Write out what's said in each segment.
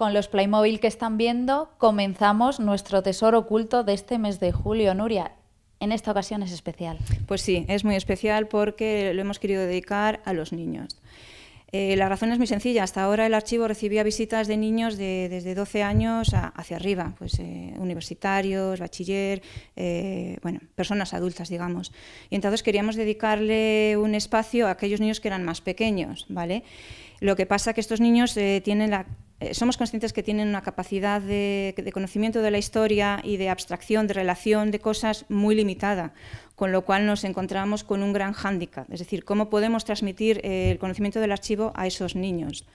Con los Playmobil que están viendo, comenzamos nuestro tesoro oculto de este mes de julio. Nuria, en esta ocasión es especial. Pues sí, es muy especial porque lo hemos querido dedicar a los niños. Eh, la razón es muy sencilla. Hasta ahora el archivo recibía visitas de niños de, desde 12 años hacia arriba, pues eh, universitarios, bachiller, eh, bueno, personas adultas, digamos. Y entonces queríamos dedicarle un espacio a aquellos niños que eran más pequeños, ¿vale? Lo que pasa que estos niños tienen la eh, somos conscientes que tienen una capacidad de, conocimiento de la historia y de abstracción, de relación de cosas muy limitada, con lo cual nos encontramos con un gran hándicap, es decir, cómo podemos transmitir eh, el conocimiento del archivo a esos niños.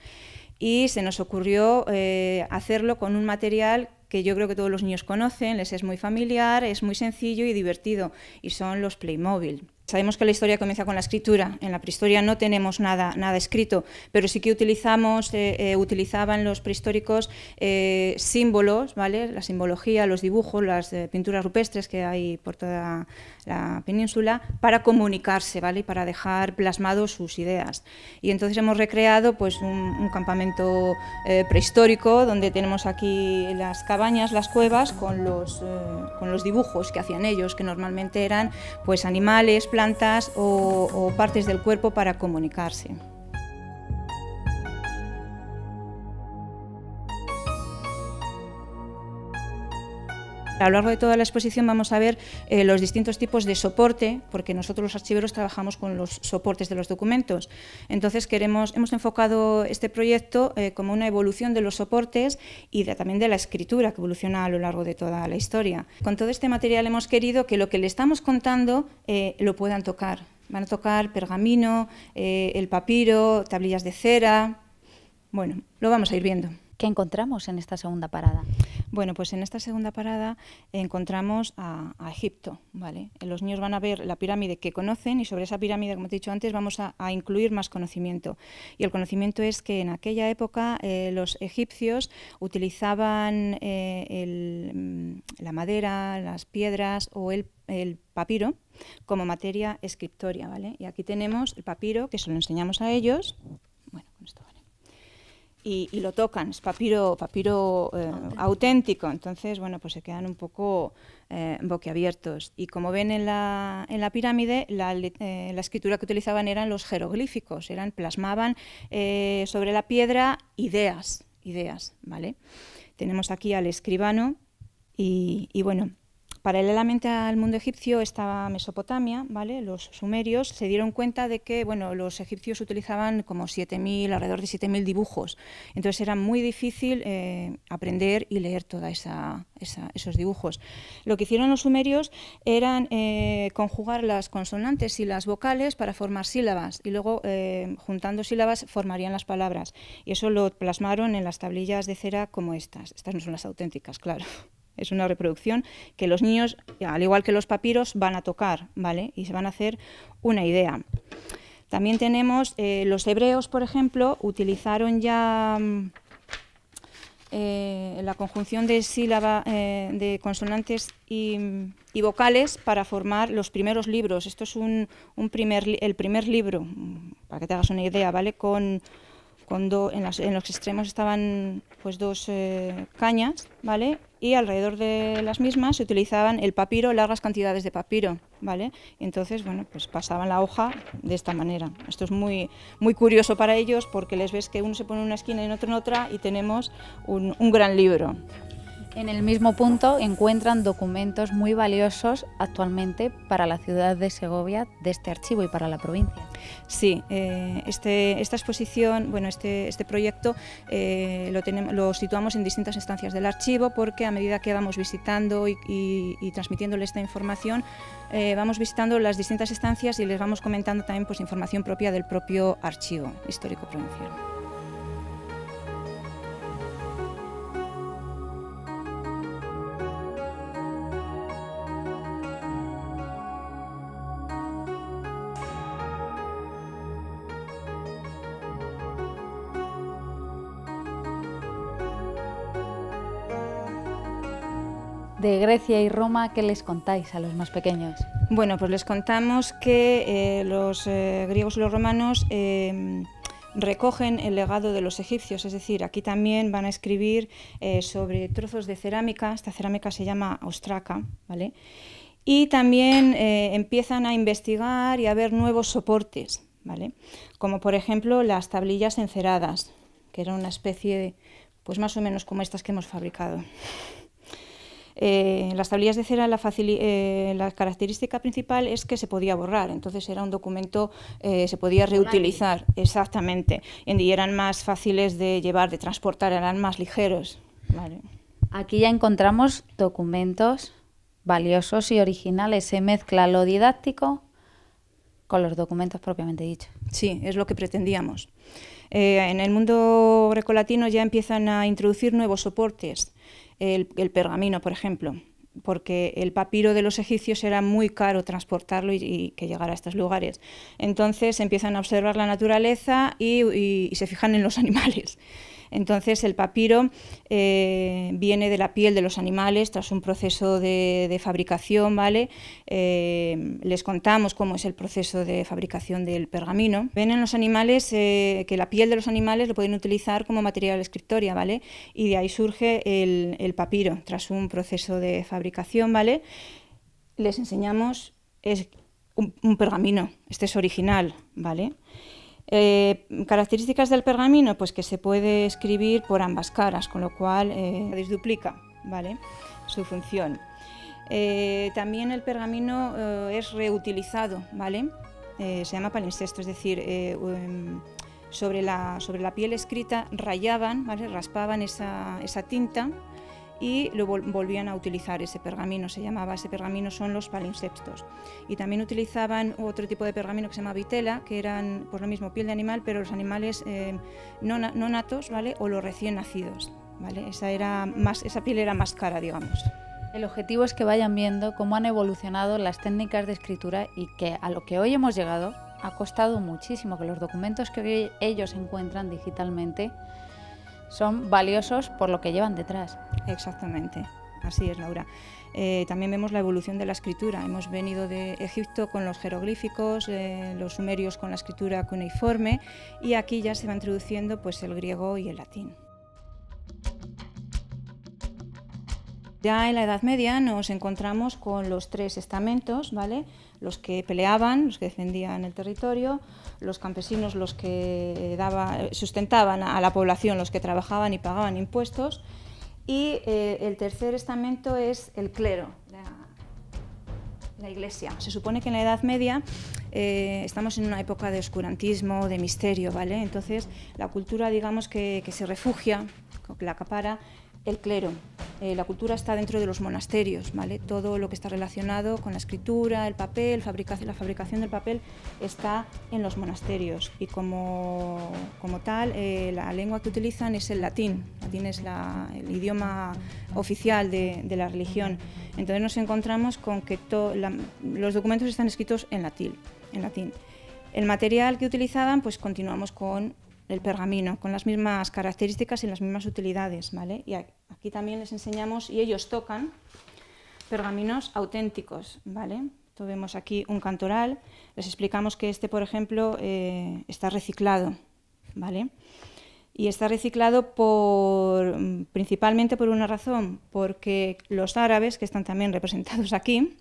Y se nos ocurrió eh, hacerlo con un material que yo creo que todos los niños conocen, les es muy familiar, es muy sencillo y divertido, y son los Playmobil. Sabemos que la historia comienza con la escritura. En la prehistoria no tenemos nada, nada escrito, pero sí que utilizamos, eh, eh, utilizaban los prehistóricos eh, símbolos, ¿vale? la simbología, los dibujos, las pinturas rupestres que hay por toda la península, para comunicarse ¿vale? para dejar plasmados sus ideas. Y entonces hemos recreado pues, un, campamento prehistórico donde tenemos aquí las cabañas, las cuevas, con los, con los dibujos que hacían ellos, que normalmente eran pues, animales, plantas o, partes del cuerpo para comunicarse. A lo largo de toda la exposición vamos a ver eh, los distintos tipos de soporte, porque nosotros los archiveros trabajamos con los soportes de los documentos. Entonces queremos, hemos enfocado este proyecto eh, como una evolución de los soportes y también de la escritura que evoluciona a lo largo de toda la historia. Con todo este material hemos querido que lo que le estamos contando eh, lo puedan tocar. Van a tocar pergamino, el papiro, tablillas de cera. Bueno, lo vamos a ir viendo. ¿Qué encontramos en esta segunda parada? Bueno, pues en esta segunda parada encontramos a, Egipto. ¿vale? Los niños van a ver la pirámide que conocen y sobre esa pirámide, como te he dicho antes, vamos a, incluir más conocimiento. Y el conocimiento es que en aquella época eh, los egipcios utilizaban eh, mm, la madera, las piedras o el, papiro como materia escriptoria. ¿vale? Y aquí tenemos el papiro, que se lo enseñamos a ellos. Y, lo tocan, es papiro, papiro eh, auténtico. Entonces, bueno, pues se quedan un poco eh, boquiabiertos. Y como ven en la, en la pirámide, la, eh, la, escritura que utilizaban eran los jeroglíficos, eran, plasmaban sobre la piedra ideas, ideas, ¿vale? Tenemos aquí al escribano y, y bueno, Paralelamente al mundo egipcio estaba Mesopotamia, ¿vale? Los sumerios se dieron cuenta de que, bueno, los egipcios utilizaban como 7.000, alrededor de 7.000 dibujos. Entonces era muy difícil eh, aprender y leer todos esos dibujos. Lo que hicieron los sumerios eran eh, conjugar las consonantes y las vocales para formar sílabas y luego eh, juntando sílabas formarían las palabras. Y eso lo plasmaron en las tablillas de cera como estas. Estas no son las auténticas, claro. Es una reproducción que los niños, al igual que los papiros, van a tocar, ¿vale? Y se van a hacer una idea. También tenemos eh, los hebreos, por ejemplo, utilizaron ya mm, eh, la conjunción de sílaba, eh, de consonantes y, vocales para formar los primeros libros. Esto es un, primer, el primer libro, mm, para que te hagas una idea, ¿vale? Con cuando en, en, los extremos estaban pues dos eh, cañas, ¿vale? Y alrededor de las mismas se utilizaban el papiro, largas cantidades de papiro, ¿vale? Entonces, bueno, pues pasaban la hoja de esta manera. Esto es muy, muy curioso para ellos porque les ves que uno se pone en una esquina y otro en otra y tenemos un, un gran libro. En el mismo punto encuentran documentos muy valiosos actualmente para la ciudad de Segovia de este archivo y para la provincia. Sí, eh, este, esta exposición, bueno, este, este proyecto eh, lo, situamos en distintas instancias del archivo porque a medida que vamos visitando y, y, transmitiéndole esta información, eh, vamos visitando las distintas estancias y les vamos comentando también pues, información propia del propio archivo histórico provincial. Grecia y Roma, ¿qué les contáis a los más pequeños? Bueno, pues les contamos que eh, los eh, griegos y los romanos em, recogen el legado de los egipcios, es decir, aquí también van a escribir eh, sobre trozos de cerámica, esta cerámica se llama ostraca, ¿vale? Y también eh, empiezan a investigar y a ver nuevos soportes, ¿vale? Como por ejemplo las tablillas enceradas, que eran una especie, de, pues más o menos como estas que hemos fabricado. Eh, las tablillas de cera, eh, la, característica principal es que se podía borrar, entonces era un documento, eh, se podía reutilizar, exactamente, y eran más fáciles de llevar, de transportar, eran más ligeros. Aquí ya encontramos documentos valiosos y originales, se mezcla lo didáctico con los documentos propiamente dichos. Sí, es lo que pretendíamos. en el mundo grecolatino ya empiezan a introducir nuevos soportes el, pergamino, por ejemplo, porque el papiro de los egipcios era muy caro transportarlo y, que llegara a estos lugares. Entonces empiezan a observar la naturaleza y se fijan en los animales. Entonces el papiro eh, viene de la piel de los animales tras un proceso de, fabricación, ¿vale? Eh, les contamos cómo es el proceso de fabricación del pergamino. Ven en los animales eh, que la piel de los animales lo pueden utilizar como material escritoria, ¿vale? Y de ahí surge el, papiro tras un proceso de fabricación, ¿vale? Les enseñamos es un, un pergamino, este es original, ¿vale? Eh, características del pergamino, pues que se puede escribir por ambas caras, con lo cual eh, desduplica ¿vale? su función. Eh, también el pergamino eh, es reutilizado, ¿vale? se llama palincesto, es decir, em, sobre, la, sobre la piel escrita rayaban, ¿vale? raspaban esa, esa tinta y lo volvían a utilizar ese pergamino, se llamaba, ese pergamino son los palimpsestos. Y también utilizaban otro tipo de pergamino que se llama vitela, que eran pues lo mismo piel de animal, pero los animales eh, no, natos, ¿vale? O los recién nacidos, ¿vale? Esa, era más, esa piel era más cara, digamos. El objetivo es que vayan viendo cómo han evolucionado las técnicas de escritura y que a lo que hoy hemos llegado ha costado muchísimo que los documentos que hoy ellos encuentran digitalmente son valiosos por lo que llevan detrás. Exactamente, así es, Laura. Eh, también vemos la evolución de la escritura. Hemos venido de Egipto con los jeroglíficos, eh, los sumerios con la escritura cuneiforme y aquí ya se va introduciendo pues, el griego y el latín. Ya en la Edad Media nos encontramos con los tres estamentos, ¿vale? los que peleaban, los que defendían el territorio, los campesinos los que daba, sustentaban a la población, los que trabajaban y pagaban impuestos, y eh, el tercer estamento es el clero, la, iglesia. Se supone que en la Edad Media eh, estamos en una época de oscurantismo, de misterio, ¿vale? Entonces la cultura, digamos, que, que se refugia, que la acapara, el clero. Eh, la cultura está dentro de los monasterios, ¿vale? Todo lo que está relacionado con la escritura, el papel, la fabricación del papel está en los monasterios y como, como tal eh, la lengua que utilizan es el latín. El latín es el idioma oficial de, la religión. Entonces nos encontramos con que los documentos están escritos en latín, en latín. El material que utilizaban, pues continuamos con el pergamino, con las mismas características y las mismas utilidades. ¿vale? Y aquí también les enseñamos, y ellos tocan pergaminos auténticos. ¿vale? Entonces vemos aquí un cantoral, les explicamos que este, por ejemplo, eh, está reciclado. ¿vale? Y está reciclado por, principalmente por una razón, porque los árabes, que están también representados aquí,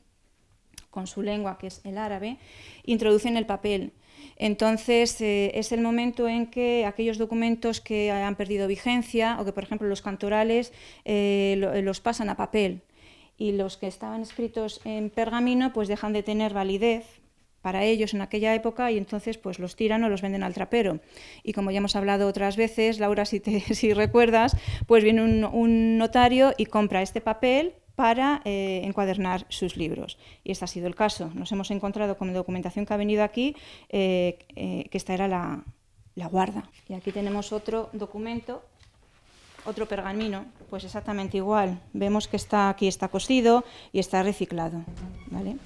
con su lengua, que es el árabe, introducen el papel. Entonces, eh, es el momento en que aquellos documentos que han perdido vigencia o que, por ejemplo, los cantorales eh, los pasan a papel y los que estaban escritos en pergamino pues dejan de tener validez para ellos en aquella época y entonces pues los tiran o los venden al trapero. Y como ya hemos hablado otras veces, Laura, si, te, si recuerdas, pues viene un notario y compra este papel para eh, encuadernar sus libros. Y este ha sido el caso. Nos hemos encontrado con documentación que ha venido aquí, eh, eh, que esta era la, la, guarda. Y aquí tenemos otro documento, otro pergamino, pues exactamente igual. Vemos que está aquí está cosido y está reciclado. ¿vale?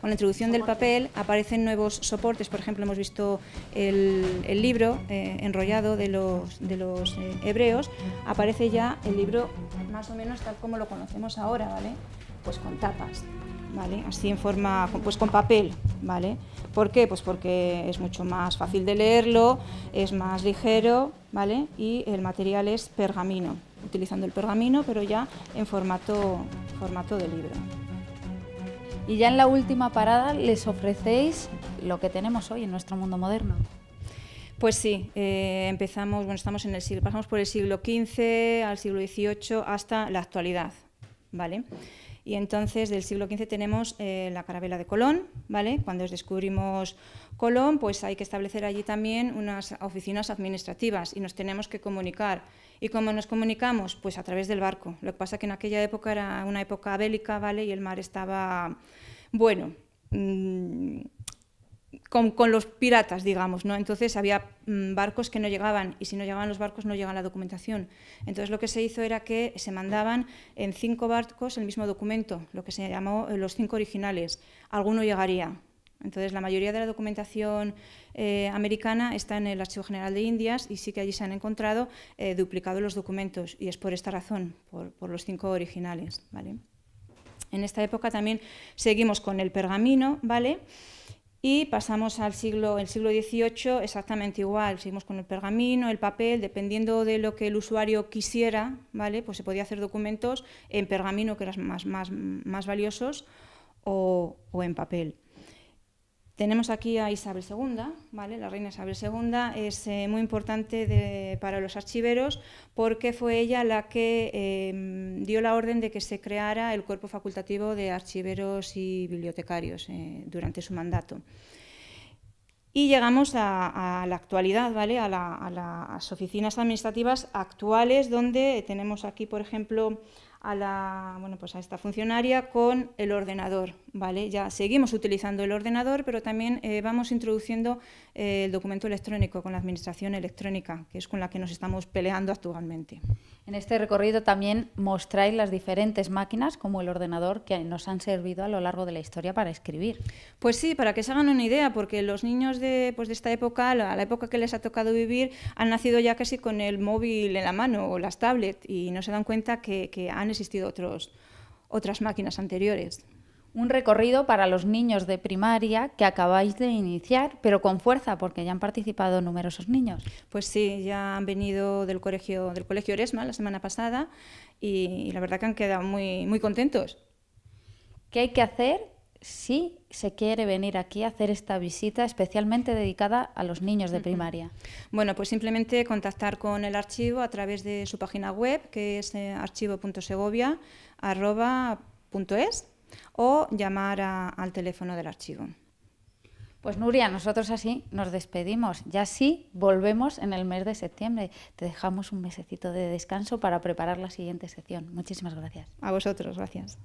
Con la introducción del papel aparecen nuevos soportes, por ejemplo, hemos visto el, libro eh, enrollado de los, de los eh, hebreos, aparece ya el libro más o menos tal como lo conocemos ahora, ¿vale? Pues con tapas. ¿vale? Así en forma, pues con papel, ¿vale? ¿Por qué? Pues porque es mucho más fácil de leerlo, es más ligero, ¿vale? Y el material es pergamino, utilizando el pergamino, pero ya en formato, formato de libro. Y ya en la última parada les ofrecéis lo que tenemos hoy en nuestro mundo moderno. Pues sí, eh, empezamos, bueno, estamos en el siglo, pasamos por el siglo XV al siglo XVIII hasta la actualidad, ¿vale? Y entonces del siglo XV tenemos eh, la carabela de Colón, ¿vale? Cuando descubrimos Colón, pues hay que establecer allí también unas oficinas administrativas y nos tenemos que comunicar. ¿Y cómo nos comunicamos? Pues a través del barco. Lo que pasa es que en aquella época era una época bélica, ¿vale? Y el mar estaba, bueno, mm, con, los piratas, digamos, ¿no? Entonces había mm, barcos que no llegaban y si no llegaban los barcos no llegaba la documentación. Entonces lo que se hizo era que se mandaban en cinco barcos el mismo documento, lo que se llamó eh, los cinco originales. Alguno llegaría. Entonces la mayoría de la documentación eh, americana está en el Archivo General de Indias y sí que allí se han encontrado eh, duplicados los documentos y es por esta razón, por, por los cinco originales, ¿vale? En esta época también seguimos con el pergamino, ¿vale? Y pasamos al siglo, el siglo XVIII exactamente igual, seguimos con el pergamino, el papel, dependiendo de lo que el usuario quisiera, ¿vale? pues se podía hacer documentos en pergamino, que eran más, más, más valiosos, o, o en papel. Tenemos aquí a Isabel II, ¿vale? la reina Isabel II es eh, muy importante para los archiveros porque fue ella la que em, dio la orden de que se creara el cuerpo facultativo de archiveros y bibliotecarios eh, durante su mandato. Y llegamos a, la actualidad, ¿vale? a, a las oficinas administrativas actuales donde tenemos aquí, por ejemplo, a, la, bueno, pues a esta funcionaria con el ordenador. ¿vale? Ya seguimos utilizando el ordenador, pero también eh, vamos introduciendo eh, el documento electrónico con la administración electrónica, que es con la que nos estamos peleando actualmente. En este recorrido también mostráis las diferentes máquinas, como el ordenador, que nos han servido a lo largo de la historia para escribir. Pues sí, para que se hagan una idea, porque los niños de, pues de esta época, a la, época que les ha tocado vivir, han nacido ya casi con el móvil en la mano o las tablets y no se dan cuenta que, han existido otros, otras máquinas anteriores. Un recorrido para los niños de primaria que acabáis de iniciar, pero con fuerza, porque ya han participado numerosos niños. Pues sí, ya han venido del colegio, del colegio Eresma la semana pasada y, la verdad que han quedado muy, muy contentos. ¿Qué hay que hacer si se quiere venir aquí a hacer esta visita especialmente dedicada a los niños de primaria? Bueno, pues simplemente contactar con el archivo a través de su página web, que es eh, archivo.segovia.es o llamar al teléfono del archivo. Pues Nuria, nosotros así nos despedimos. Ya sí, volvemos en el mes de septiembre. Te dejamos un mesecito de descanso para preparar la siguiente sección. Muchísimas gracias. A vosotros, gracias.